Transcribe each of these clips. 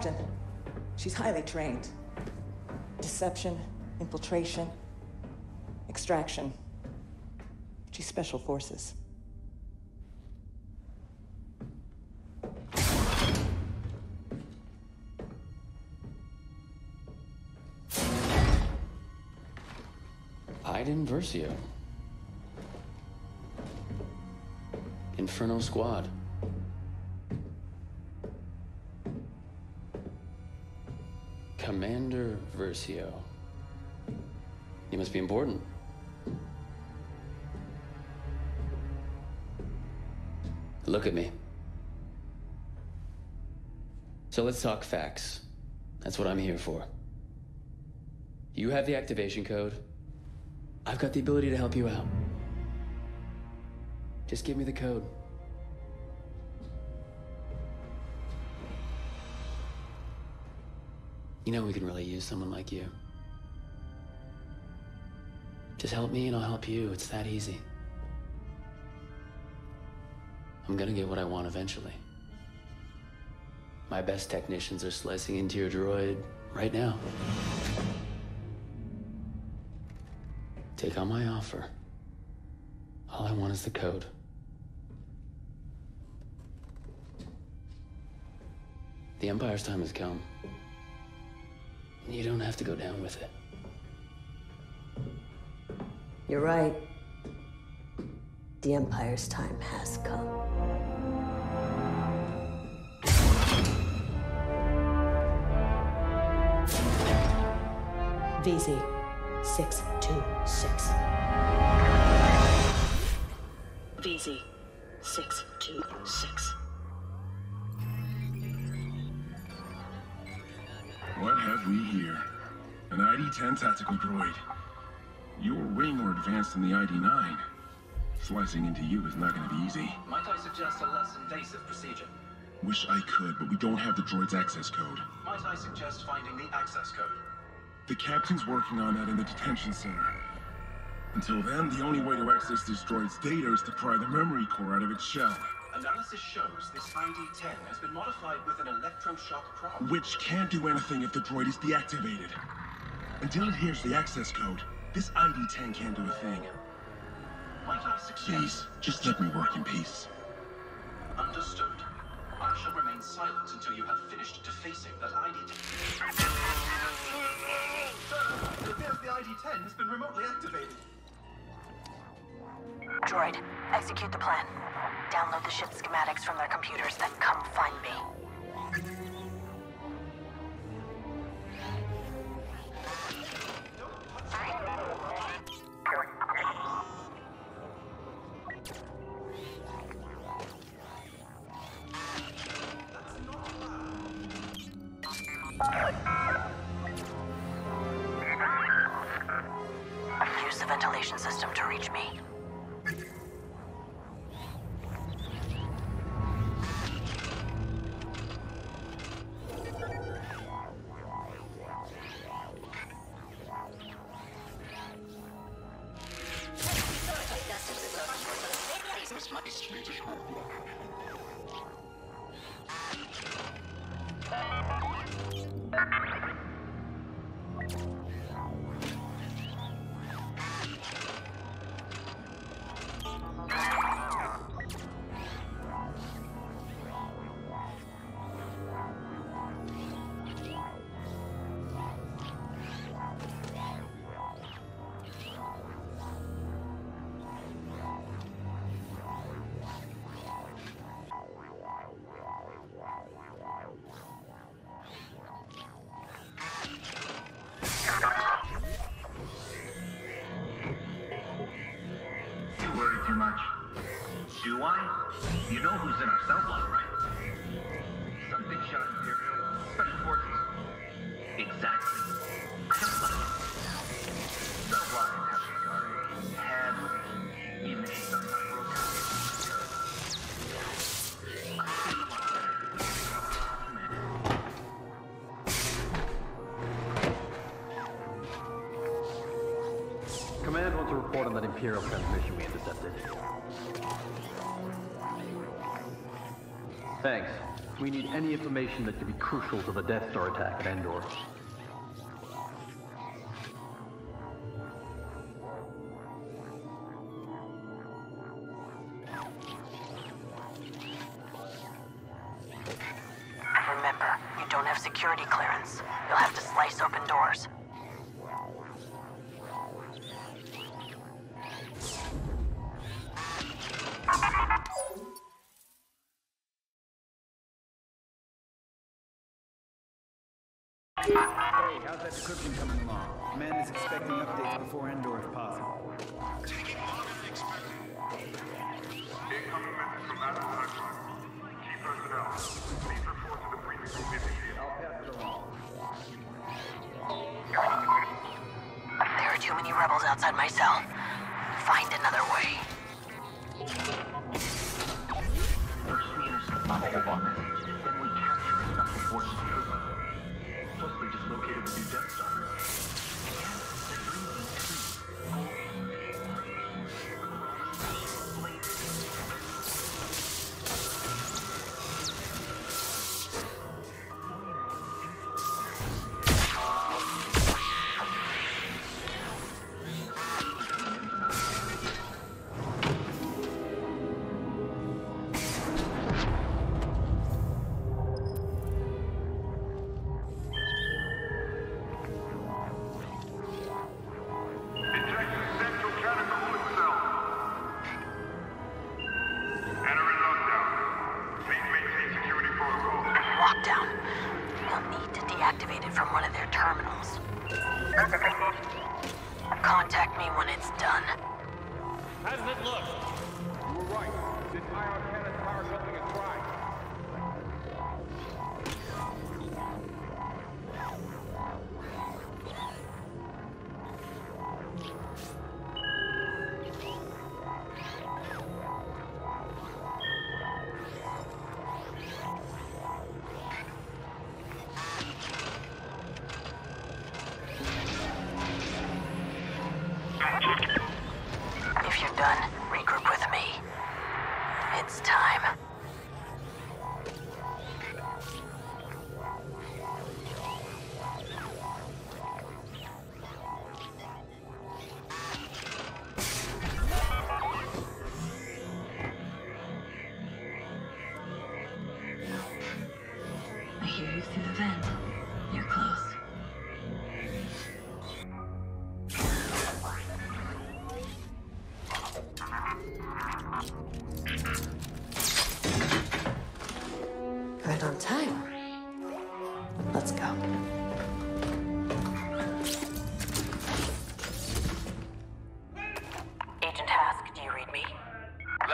Captain, she's highly trained. Deception, infiltration, extraction. She's special forces. Iden Versio. Inferno Squad. Commander Versio. You must be important. Look at me. So let's talk facts. That's what I'm here for. You have the activation code. I've got the ability to help you out. Just give me the code. You know we can really use someone like you. Just help me and I'll help you. It's that easy. I'm gonna get what I want eventually. My best technicians are slicing into your droid right now. Take on my offer. All I want is the code. The Empire's time has come. You don't have to go down with it. You're right. The Empire's time has come. VZ 626. VZ 626. We here? An ID-10 tactical droid. You're way more advanced than the ID-9. Slicing into you is not going to be easy. Might I suggest a less invasive procedure? Wish I could, but we don't have the droid's access code. Might I suggest finding the access code? The captain's working on that in the detention center. Until then, the only way to access this droid's data is to pry the memory core out of its shell. Analysis shows this ID-10 has been modified with an electroshock prompt. Which can't do anything if the droid is deactivated. Until it hears the access code, this ID-10 can't do a thing. Might I suggest... Please, just let me work in peace. Understood. I shall remain silent until you have finished defacing that ID-10. Sir, it appears the ID-10 has been remotely activated. Droid, execute the plan. Download the ship's schematics from their computers, then come find me. Imperial transmission we intercepted. Thanks. We need any information that could be crucial to the Death Star attack at Endor.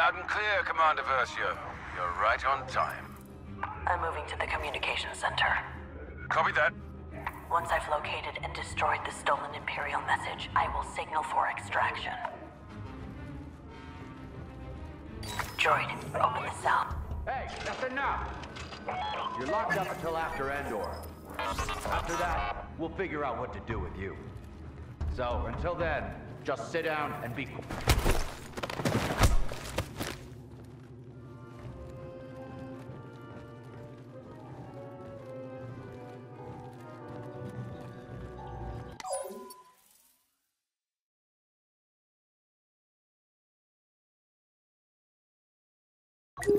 Loud and clear, Commander Versio. You're right on time. I'm moving to the communications center. Copy that. Once I've located and destroyed the stolen Imperial message, I will signal for extraction. Droid, open the cell. Hey, that's enough! You're locked up until after Endor. After that, we'll figure out what to do with you. So, until then, just sit down and be Have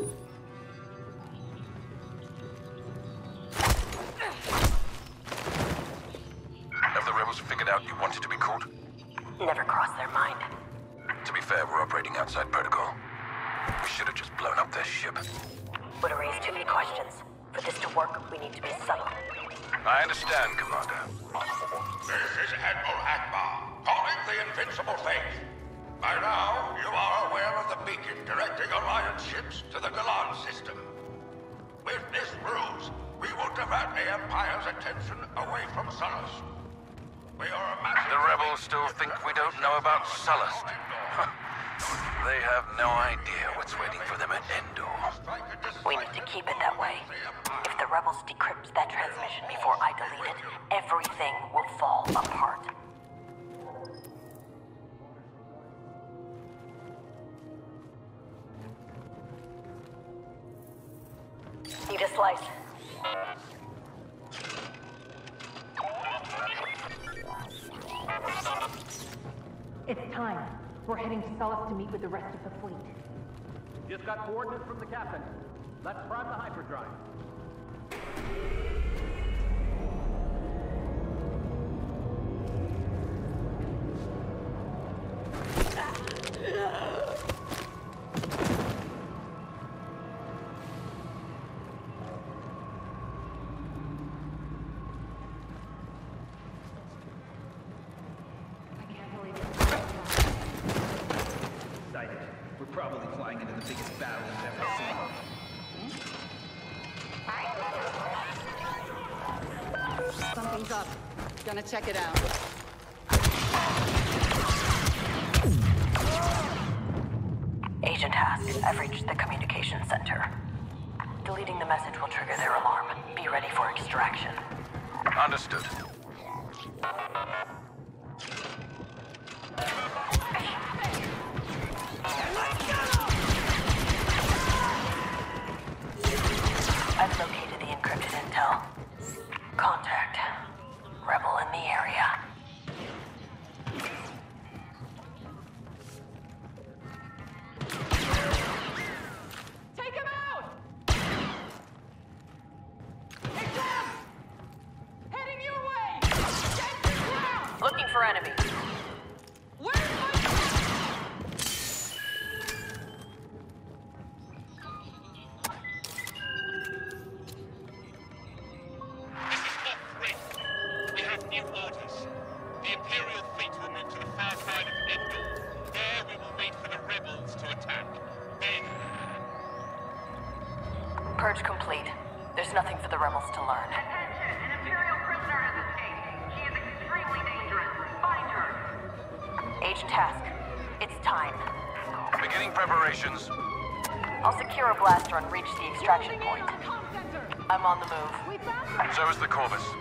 the rebels figured out you wanted to be caught? Never crossed their mind. To be fair, we're operating outside protocol. We should have just blown up their ship. Would have raised too many questions. For this to work, we need to be subtle. I understand, Commander. This is Admiral Ackbar, calling the Invincible Faith. By now, you are aware of the beacon directing Alliance ships to the Galan system. With this ruse, we will divert the Empire's attention away from Sullust. We are a massive... The rebels still think we don't know about Sullust. they have no idea what's waiting for them at Endor. We need to keep it that way. If the rebels decrypt that transmission before I delete it, everything will fall apart. A slice. It's time. We're heading to Sullust to meet with the rest of the fleet. Just got coordinates from the captain. Let's prime the hyperdrive. Gonna check it out. Agent Hask, I've reached the communication center. Deleting the message will trigger their alarm. Be ready for extraction. Understood. I've located the encrypted intel. Contact. Extraction point. I'm on the move. So is the Corvus.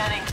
Scanning.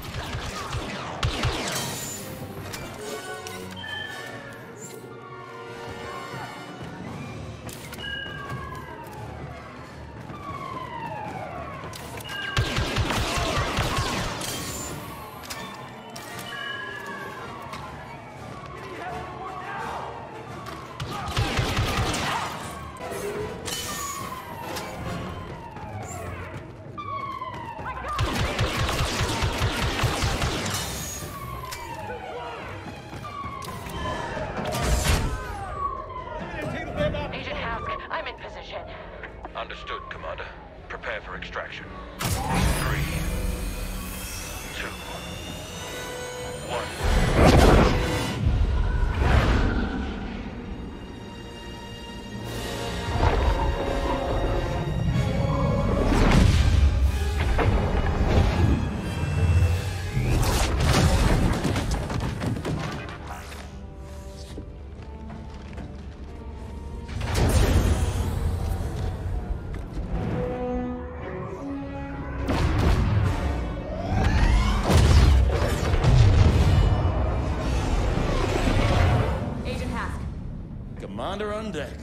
Commander on deck.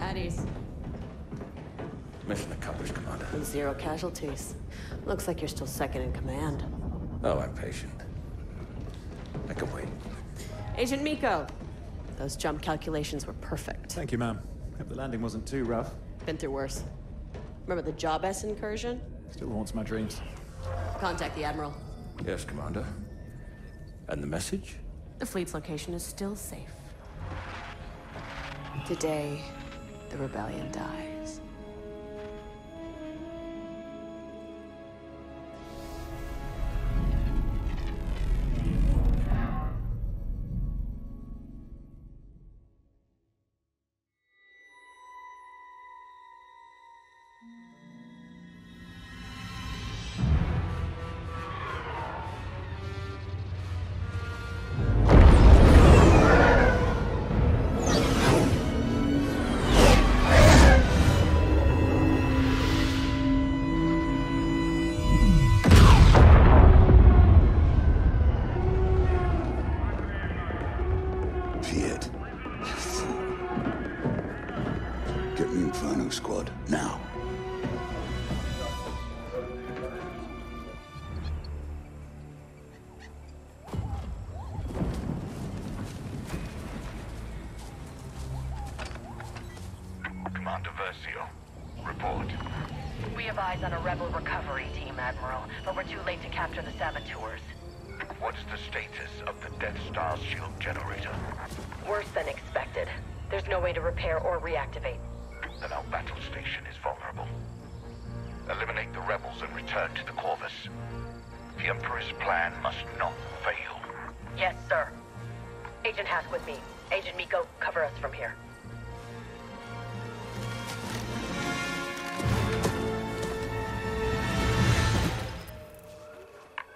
At ease. Mission accomplished, Commander. Zero casualties. Looks like you're still second in command. Oh, I'm patient. I can wait. Agent Miko. Those jump calculations were perfect. Thank you, ma'am. Hope the landing wasn't too rough. Been through worse. Remember the Job S incursion? Still haunts my dreams. Contact the Admiral. Yes, Commander. And the message? The fleet's location is still safe. Today, the rebellion dies. Battle station is vulnerable. Eliminate the rebels and return to the Corvus. The Emperor's plan must not fail. Yes, sir. Agent Hask with me. Agent Miko, cover us from here.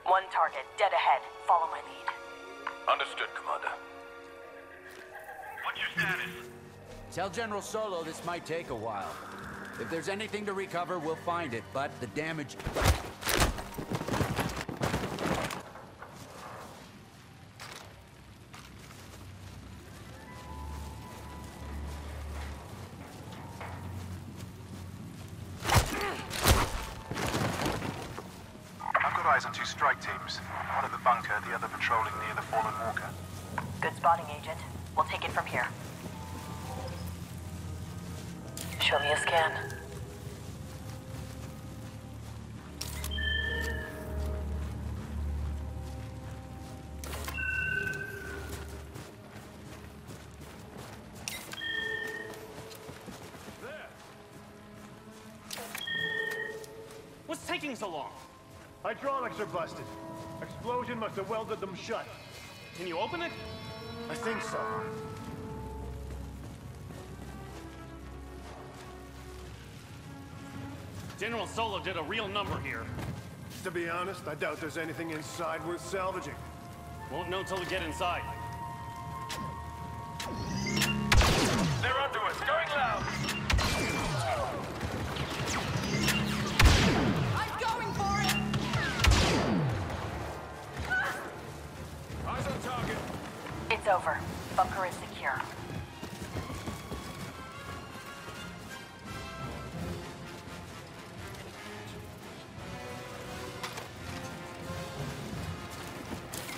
One target, dead ahead. Follow my lead. Understood, Commander. What's your status? Tell General Solo this might take a while. If there's anything to recover, we'll find it, but the damage... I've got eyes on two strike teams. One at the bunker, the other patrolling the What's taking so long? Hydraulics are busted. Explosion must have welded them shut. Can you open it? I think so. General Solo did a real number here. To be honest, I doubt there's anything inside worth salvaging. Won't know till we get inside. They're onto us. Going It's over. Bunker is secure.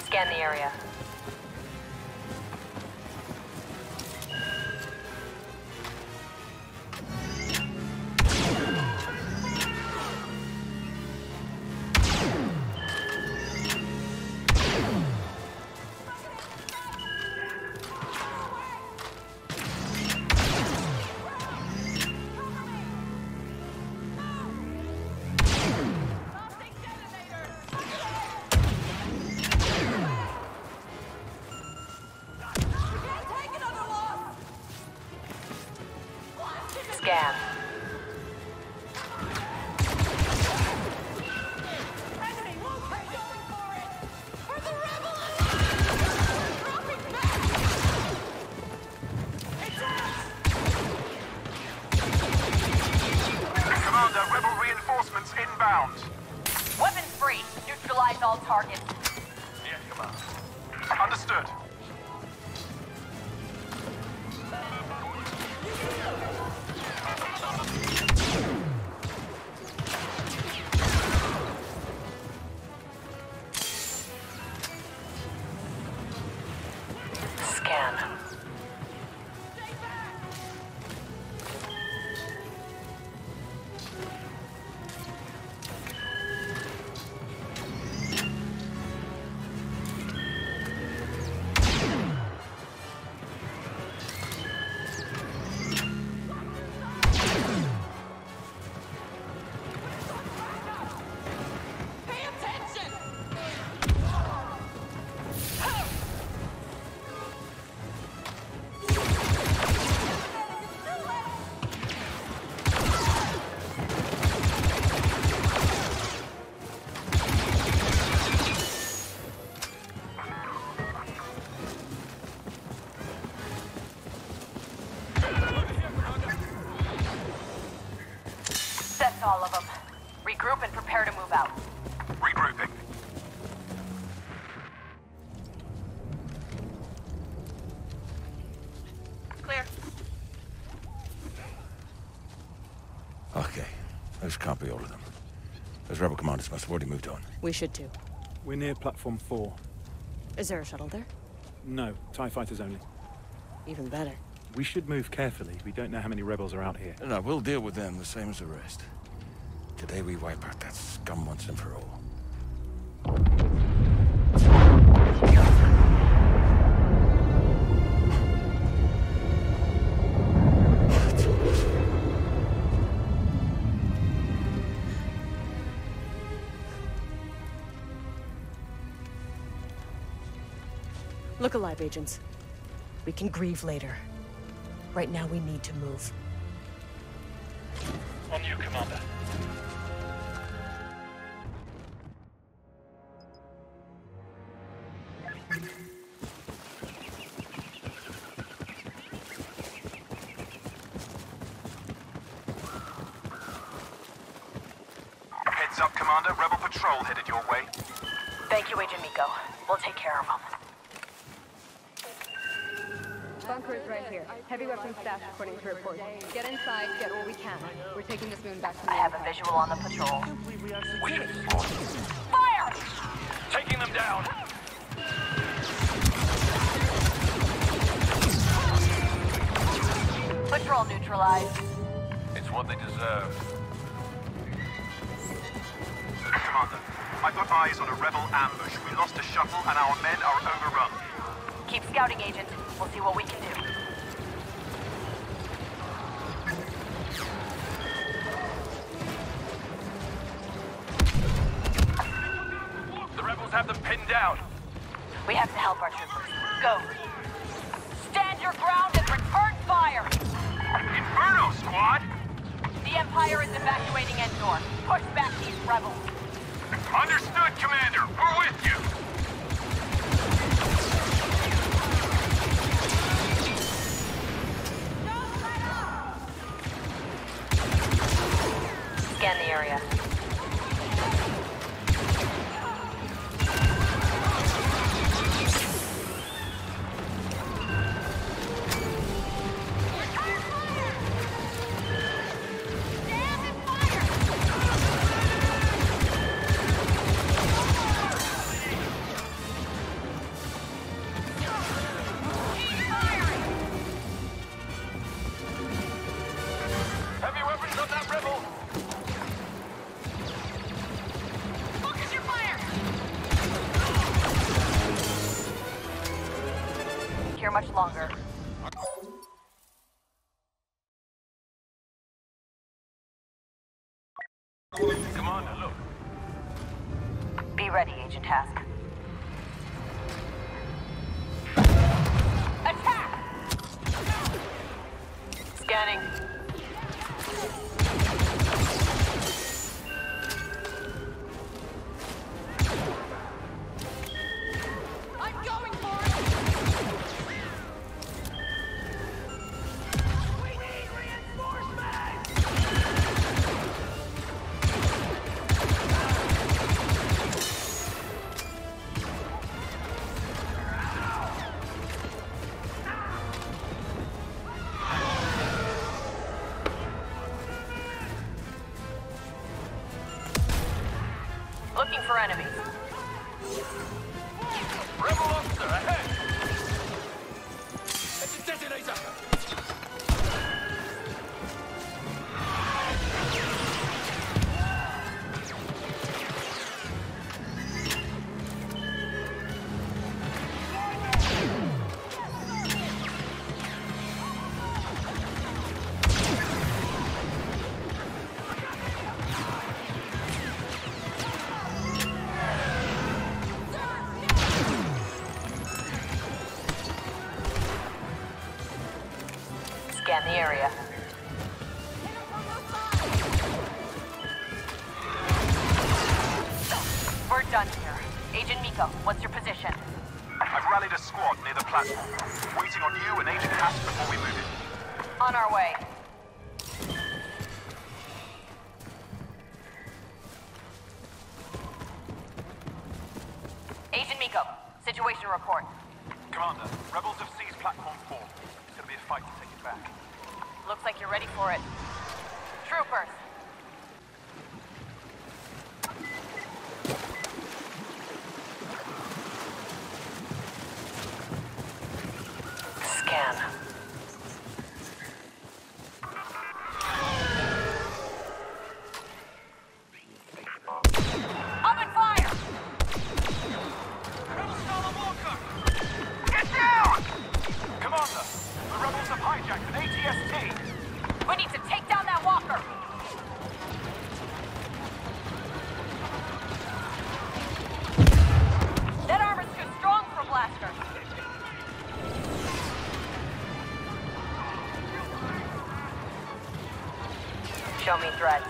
Scan the area. All of them. Regroup and prepare to move out. Regrouping. Clear. Okay. Those can't be all of them. Those rebel commanders must have already moved on. We should too. We're near platform four. Is there a shuttle there? No, TIE fighters only. Even better. We should move carefully. We don't know how many rebels are out here. No, we'll deal with them the same as the rest. Today we wipe out that scum once and for all. Look alive, agents. We can grieve later. Right now, we need to move. On you, Commander. Heads up, Commander. Rebel patrol headed your way. Thank you, Agent Miko. We'll take care of them. Bunker is right here. Heavy weapons stash according to reports. Get inside, get what we can. We're taking this moon back to the I have a visual on the patrol. Fire! Taking them down. Patrol neutralized. It's what they deserve. I've got eyes on a rebel ambush. We lost a shuttle and our men are overrun. Keep scouting, Agent. We'll see what we can do. The rebels have them pinned down. We have to help our troopers. Go. Stand your ground and return fire! Inferno, squad! The Empire is evacuating Endor. Push back these rebels. Understood, Commander. We're with you. Scan the area. Here much longer. Commander, look. Be ready, Agent Hask. first. show me threat.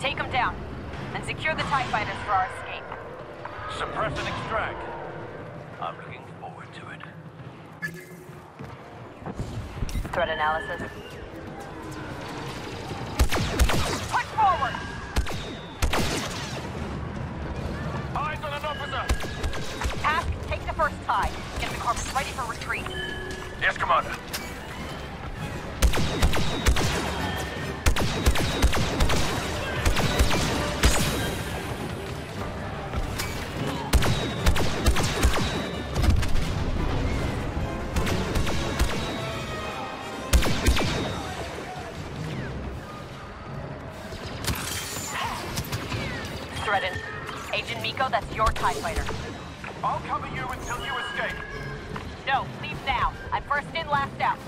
Take them down, and secure the TIE fighters for our escape. Suppress and extract. I'm looking forward to it. Threat analysis. Push forward! Eyes on an officer! Hask, take the first tie. Get the corpse ready for retreat. Yes, Commander. That's your fighter. I'll cover you until you escape. No, leave now. I'm first in, last out.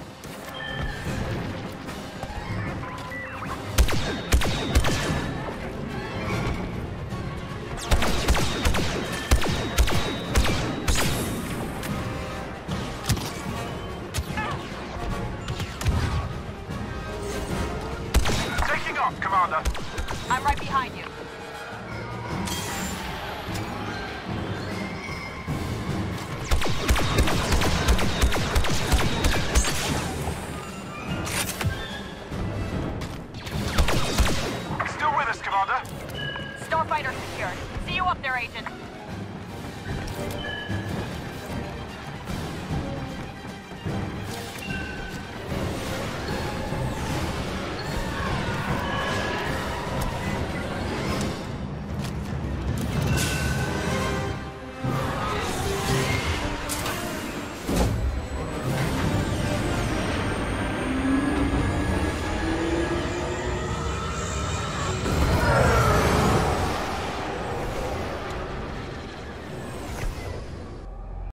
Taking off, Commander.